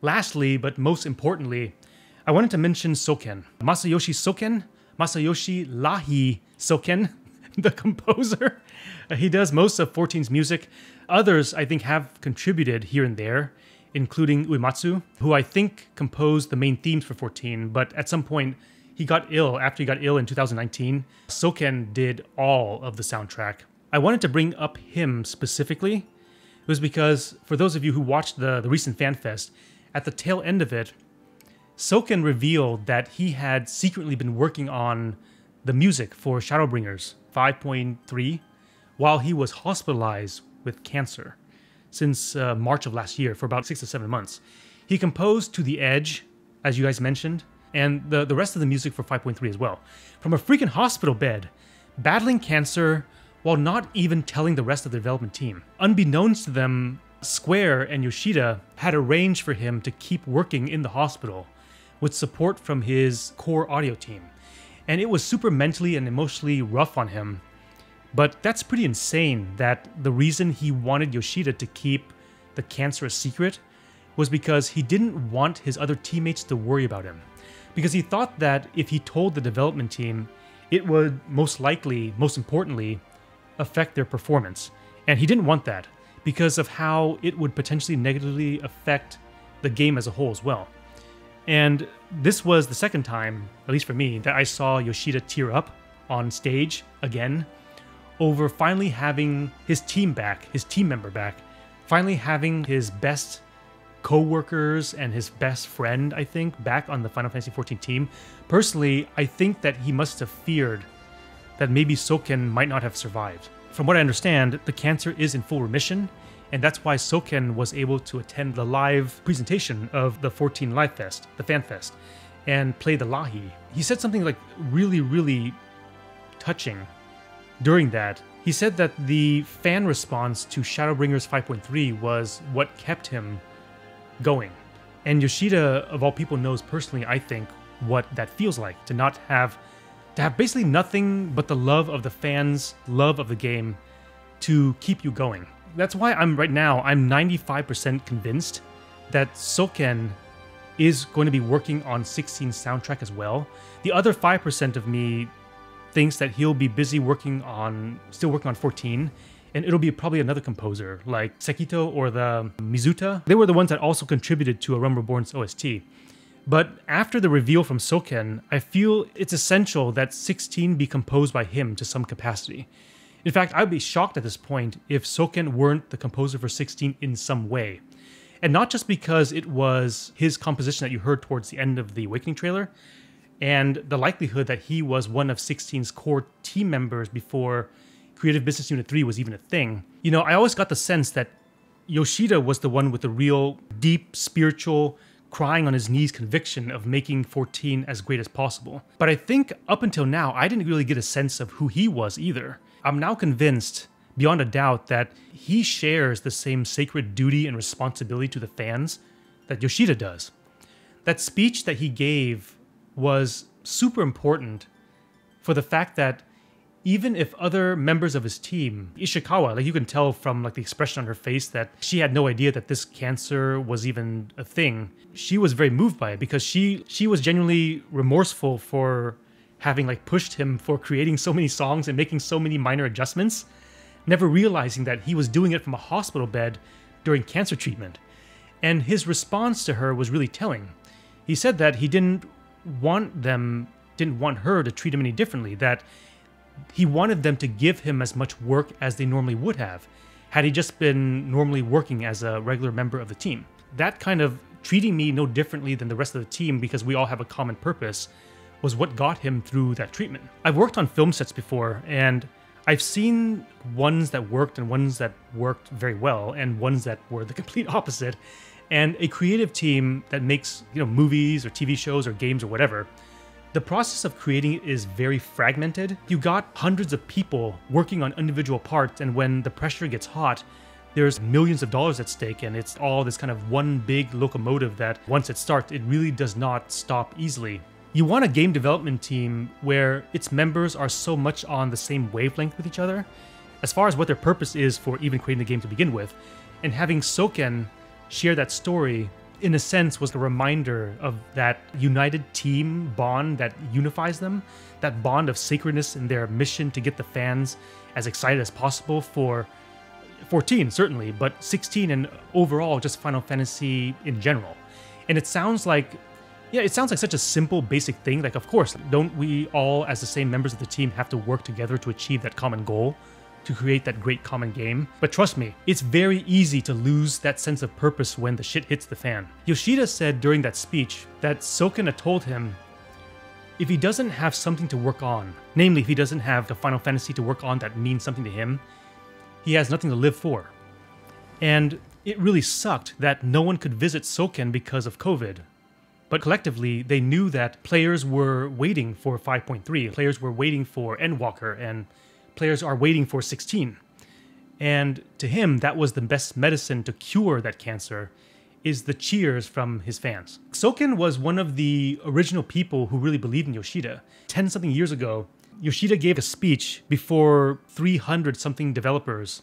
Lastly, but most importantly, I wanted to mention Soken. Masayoshi Soken, Masayoshi Lahi Soken, the composer. He does most of 14's music. Others, I think, have contributed here and there, including Uematsu, who I think composed the main themes for 14, but at some point he got ill after he got ill in 2019. Soken did all of the soundtrack. I wanted to bring up him specifically. It was because, for those of you who watched the, the recent FanFest, at the tail end of it, Soken revealed that he had secretly been working on the music for Shadowbringers 5.3 while he was hospitalized with cancer since uh, March of last year for about six to seven months. He composed To the Edge, as you guys mentioned, and the, the rest of the music for 5.3 as well. From a freaking hospital bed, battling cancer while not even telling the rest of the development team. Unbeknownst to them, Square and Yoshida had arranged for him to keep working in the hospital with support from his core audio team. And it was super mentally and emotionally rough on him. But that's pretty insane that the reason he wanted Yoshida to keep the cancer a secret was because he didn't want his other teammates to worry about him. Because he thought that if he told the development team, it would most likely, most importantly, affect their performance. And he didn't want that because of how it would potentially negatively affect the game as a whole as well. And this was the second time, at least for me, that I saw Yoshida tear up on stage again over finally having his team back, his team member back, finally having his best co-workers and his best friend, I think, back on the Final Fantasy XIV team. Personally, I think that he must have feared that maybe Soken might not have survived. From what I understand, the cancer is in full remission, and that's why Soken was able to attend the live presentation of the 14 Live Fest, the Fan Fest, and play the Lahi. He said something like really, really touching during that. He said that the fan response to Shadowbringers 5.3 was what kept him going. And Yoshida, of all people, knows personally, I think, what that feels like to not have to have basically nothing but the love of the fans, love of the game to keep you going. That's why I'm right now, I'm 95% convinced that Soken is going to be working on 16 soundtrack as well. The other 5% of me thinks that he'll be busy working on, still working on 14, and it'll be probably another composer like Sekito or the Mizuta. They were the ones that also contributed to A Realm Reborn's OST. But after the reveal from Soken, I feel it's essential that 16 be composed by him to some capacity. In fact, I'd be shocked at this point if Soken weren't the composer for 16 in some way. And not just because it was his composition that you heard towards the end of the Awakening trailer, and the likelihood that he was one of 16's core team members before Creative Business Unit 3 was even a thing. You know, I always got the sense that Yoshida was the one with the real deep spiritual crying on his knees conviction of making 14 as great as possible. But I think up until now, I didn't really get a sense of who he was either. I'm now convinced, beyond a doubt, that he shares the same sacred duty and responsibility to the fans that Yoshida does. That speech that he gave was super important for the fact that even if other members of his team, Ishikawa, like you can tell from like the expression on her face that she had no idea that this cancer was even a thing. She was very moved by it because she she was genuinely remorseful for having like pushed him for creating so many songs and making so many minor adjustments, never realizing that he was doing it from a hospital bed during cancer treatment. And his response to her was really telling. He said that he didn't want them didn't want her to treat him any differently, that he wanted them to give him as much work as they normally would have had he just been normally working as a regular member of the team. That kind of treating me no differently than the rest of the team because we all have a common purpose was what got him through that treatment. I've worked on film sets before and I've seen ones that worked and ones that worked very well and ones that were the complete opposite. And a creative team that makes, you know, movies or TV shows or games or whatever, the process of creating it is very fragmented. You got hundreds of people working on individual parts, and when the pressure gets hot, there's millions of dollars at stake, and it's all this kind of one big locomotive that once it starts, it really does not stop easily. You want a game development team where its members are so much on the same wavelength with each other, as far as what their purpose is for even creating the game to begin with, and having Soken share that story in a sense was the reminder of that united team bond that unifies them that bond of sacredness in their mission to get the fans as excited as possible for 14 certainly but 16 and overall just final fantasy in general. And it sounds like yeah it sounds like such a simple basic thing. Like of course don't we all as the same members of the team have to work together to achieve that common goal to create that great common game. But trust me, it's very easy to lose that sense of purpose when the shit hits the fan. Yoshida said during that speech that Sokena told him if he doesn't have something to work on, namely if he doesn't have the Final Fantasy to work on that means something to him, he has nothing to live for. And it really sucked that no one could visit Soken because of COVID. But collectively, they knew that players were waiting for 5.3, players were waiting for Endwalker, and players are waiting for 16. And to him, that was the best medicine to cure that cancer is the cheers from his fans. Soken was one of the original people who really believed in Yoshida. 10 something years ago, Yoshida gave a speech before 300 something developers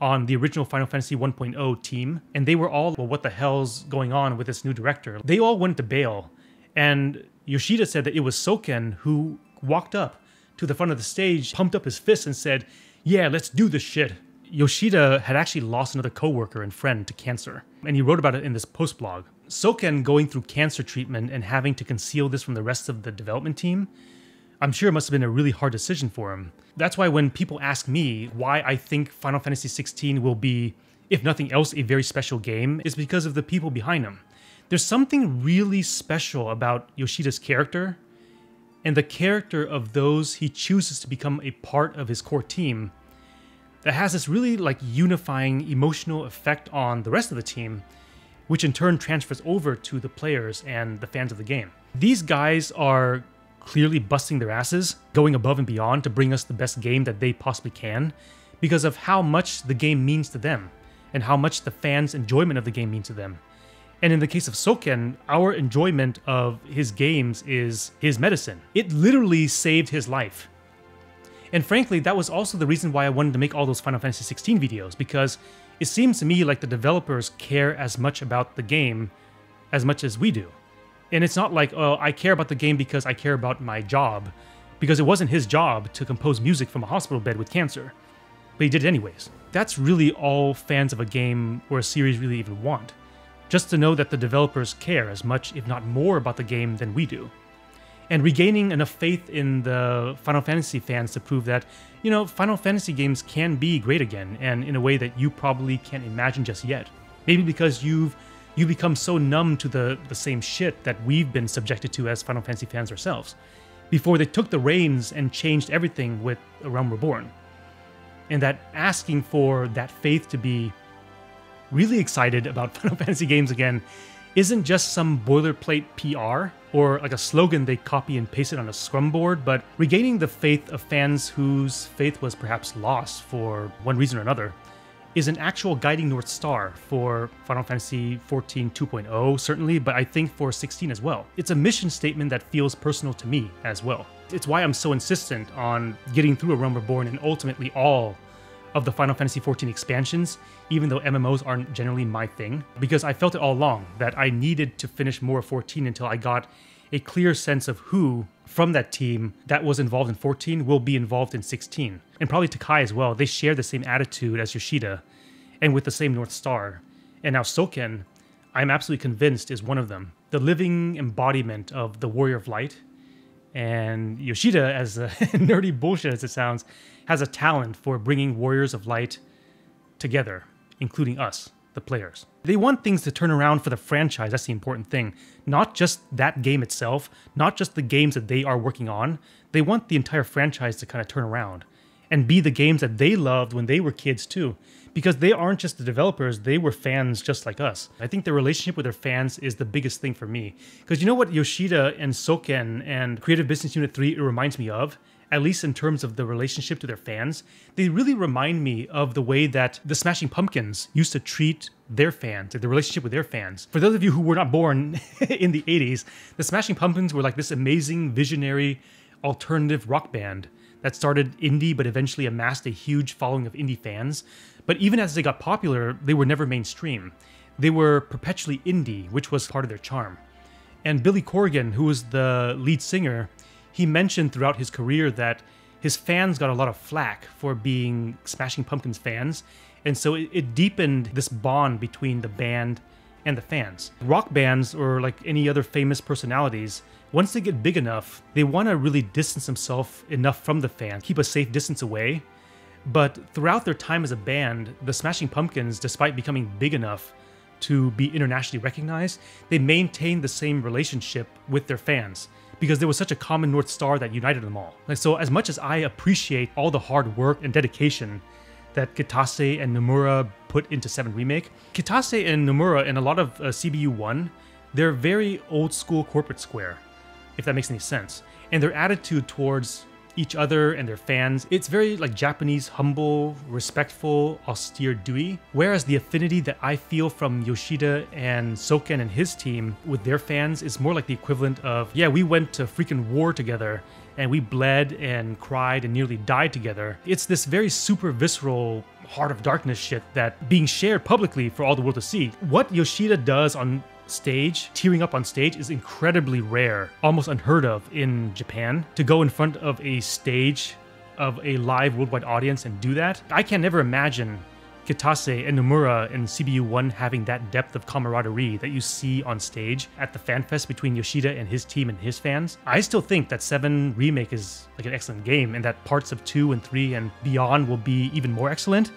on the original Final Fantasy 1.0 team, and they were all, well, what the hell's going on with this new director? They all went to bail, and Yoshida said that it was Soken who walked up to the front of the stage, pumped up his fist, and said, Yeah, let's do this shit. Yoshida had actually lost another coworker and friend to cancer, and he wrote about it in this post blog. Soken going through cancer treatment and having to conceal this from the rest of the development team, I'm sure it must have been a really hard decision for him. That's why when people ask me why I think Final Fantasy XVI will be, if nothing else, a very special game, is because of the people behind him. There's something really special about Yoshida's character and the character of those he chooses to become a part of his core team that has this really like unifying emotional effect on the rest of the team, which in turn transfers over to the players and the fans of the game. These guys are clearly busting their asses, going above and beyond to bring us the best game that they possibly can, because of how much the game means to them, and how much the fans' enjoyment of the game means to them. And in the case of Soken, our enjoyment of his games is his medicine. It literally saved his life. And frankly, that was also the reason why I wanted to make all those Final Fantasy 16 videos, because it seems to me like the developers care as much about the game as much as we do. And it's not like, oh, I care about the game because I care about my job, because it wasn't his job to compose music from a hospital bed with cancer. But he did it anyways. That's really all fans of a game or a series really even want just to know that the developers care as much, if not more, about the game than we do. And regaining enough faith in the Final Fantasy fans to prove that, you know, Final Fantasy games can be great again, and in a way that you probably can't imagine just yet. Maybe because you've you become so numb to the, the same shit that we've been subjected to as Final Fantasy fans ourselves, before they took the reins and changed everything with A Realm Reborn. And that asking for that faith to be really excited about Final Fantasy games again isn't just some boilerplate PR or like a slogan they copy and paste it on a scrum board, but regaining the faith of fans whose faith was perhaps lost for one reason or another is an actual guiding North Star for Final Fantasy XIV 2.0, certainly, but I think for 16 as well. It's a mission statement that feels personal to me as well. It's why I'm so insistent on getting through A Realm Reborn and ultimately all of the Final Fantasy XIV expansions, even though MMOs aren't generally my thing, because I felt it all along that I needed to finish more of 14 until I got a clear sense of who from that team that was involved in 14 will be involved in 16. And probably Takai as well. They share the same attitude as Yoshida and with the same North Star. And now Soken, I'm absolutely convinced, is one of them. The living embodiment of the Warrior of Light. And Yoshida, as nerdy bullshit as it sounds, has a talent for bringing Warriors of Light together, including us, the players. They want things to turn around for the franchise, that's the important thing. Not just that game itself, not just the games that they are working on. They want the entire franchise to kind of turn around. And be the games that they loved when they were kids too because they aren't just the developers, they were fans just like us. I think the relationship with their fans is the biggest thing for me. Because you know what Yoshida and Soken and Creative Business Unit 3 it reminds me of? At least in terms of the relationship to their fans, they really remind me of the way that the Smashing Pumpkins used to treat their fans, the relationship with their fans. For those of you who were not born in the 80s, the Smashing Pumpkins were like this amazing, visionary, alternative rock band that started indie but eventually amassed a huge following of indie fans. But even as they got popular, they were never mainstream. They were perpetually indie, which was part of their charm. And Billy Corgan, who was the lead singer, he mentioned throughout his career that his fans got a lot of flack for being Smashing Pumpkins fans, and so it, it deepened this bond between the band and the fans. Rock bands, or like any other famous personalities, once they get big enough, they want to really distance themselves enough from the fans, keep a safe distance away, but throughout their time as a band, the Smashing Pumpkins, despite becoming big enough to be internationally recognized, they maintained the same relationship with their fans because there was such a common North Star that united them all. Like, so, as much as I appreciate all the hard work and dedication that Kitase and Nomura put into 7 Remake, Kitase and Nomura and a lot of uh, CBU 1, they're very old school corporate square, if that makes any sense. And their attitude towards each other and their fans. It's very like Japanese, humble, respectful, austere Dewey. Whereas the affinity that I feel from Yoshida and Soken and his team with their fans is more like the equivalent of, yeah, we went to freaking war together and we bled and cried and nearly died together. It's this very super visceral heart of darkness shit that being shared publicly for all the world to see. What Yoshida does on stage, tearing up on stage, is incredibly rare, almost unheard of in Japan. To go in front of a stage of a live worldwide audience and do that, I can never imagine Kitase and Nomura and CBU1 having that depth of camaraderie that you see on stage at the FanFest between Yoshida and his team and his fans. I still think that 7 Remake is like an excellent game and that parts of 2 and 3 and beyond will be even more excellent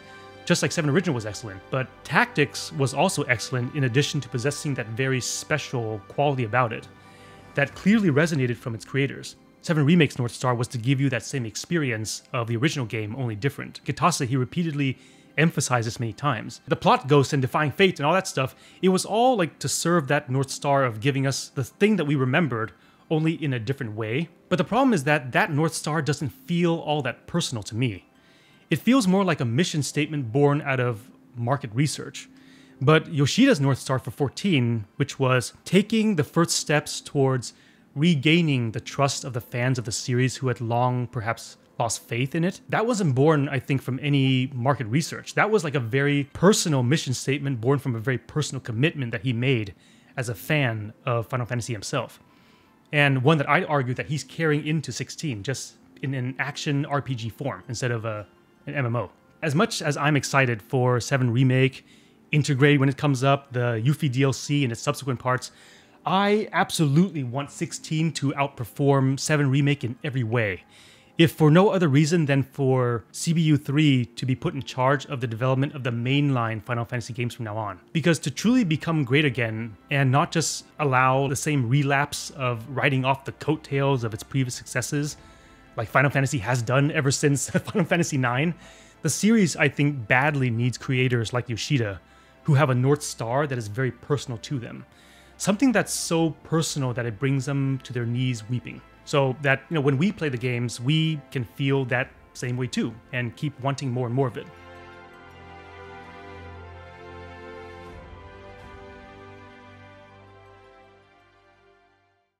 just like 7 Original was excellent, but Tactics was also excellent in addition to possessing that very special quality about it that clearly resonated from its creators. 7 Remake's North Star was to give you that same experience of the original game, only different. Kitase, he repeatedly emphasized this many times. The plot ghosts and defying fate and all that stuff, it was all like to serve that North Star of giving us the thing that we remembered, only in a different way. But the problem is that that North Star doesn't feel all that personal to me. It feels more like a mission statement born out of market research. But Yoshida's North Star for 14, which was taking the first steps towards regaining the trust of the fans of the series who had long perhaps lost faith in it, that wasn't born, I think, from any market research. That was like a very personal mission statement born from a very personal commitment that he made as a fan of Final Fantasy himself. And one that I'd argue that he's carrying into 16, just in an action RPG form instead of a an MMO. As much as I'm excited for 7 Remake, Intergrade when it comes up, the Yuffie DLC and its subsequent parts, I absolutely want 16 to outperform 7 Remake in every way. If for no other reason than for CBU 3 to be put in charge of the development of the mainline Final Fantasy games from now on. Because to truly become great again and not just allow the same relapse of riding off the coattails of its previous successes, like Final Fantasy has done ever since Final Fantasy IX, the series, I think, badly needs creators like Yoshida who have a North Star that is very personal to them. Something that's so personal that it brings them to their knees weeping. So that, you know, when we play the games, we can feel that same way too and keep wanting more and more of it.